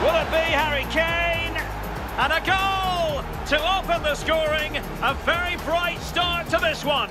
Will it be Harry Kane? And a goal to open the scoring. A very bright start to this one.